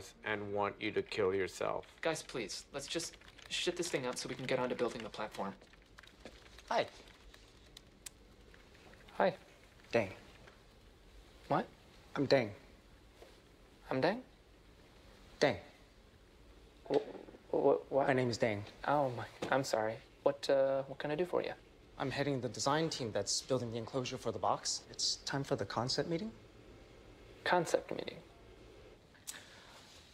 cars and want you to kill yourself. Guys, please, let's just shit this thing out so we can get on to building the platform. Hi. Hi. Dang. What? I'm Dang. I'm Dang? Dang. What? What? My name is Dang. Oh my. I'm sorry. What? Uh, what can I do for you? I'm heading the design team that's building the enclosure for the box. It's time for the concept meeting. Concept meeting.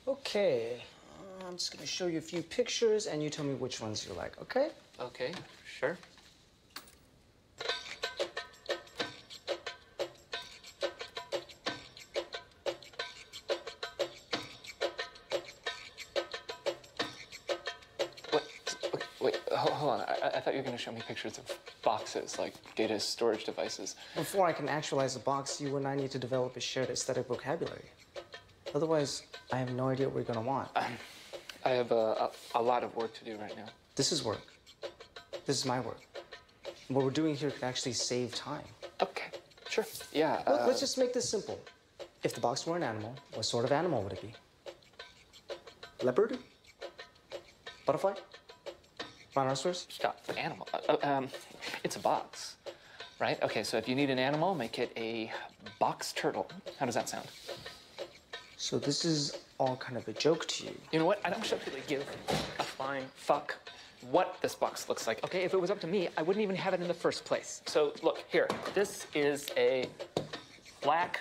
Okay. Uh, I'm just gonna show you a few pictures and you tell me which ones you like, okay? Okay. Sure. What? Wait, wait hold, hold on. I, I thought you were going to show me pictures of boxes, like data storage devices. Before I can actualize a box, you and I need to develop a shared aesthetic vocabulary. Otherwise, I have no idea what we're gonna want. I have a, a, a lot of work to do right now. This is work. This is my work. What we're doing here could actually save time. Okay, sure. Yeah. Look, uh, let's just make this simple. If the box were an animal, what sort of animal would it be? Leopard? Butterfly? Rhinoceros? Stop. Animal. Uh, uh, um, it's a box, right? Okay, so if you need an animal, make it a box turtle. How does that sound? So this is all kind of a joke to you. You know what? I don't really give a flying fuck what this box looks like. Okay, if it was up to me, I wouldn't even have it in the first place. So look here. This is a black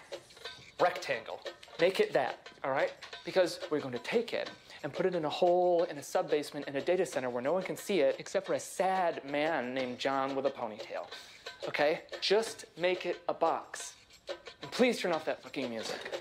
rectangle. Make it that, all right? Because we're going to take it and put it in a hole in a sub basement in a data center where no one can see it except for a sad man named John with a ponytail. Okay? Just make it a box. And please turn off that fucking music.